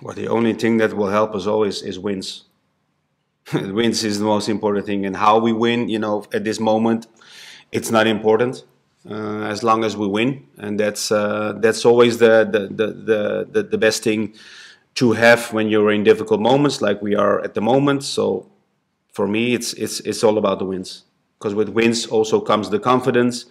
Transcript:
Well, the only thing that will help us always is wins. wins is the most important thing, and how we win, you know, at this moment, it's not important. Uh, as long as we win, and that's uh, that's always the the, the the the best thing to have when you're in difficult moments, like we are at the moment. So, for me, it's it's it's all about the wins, because with wins also comes the confidence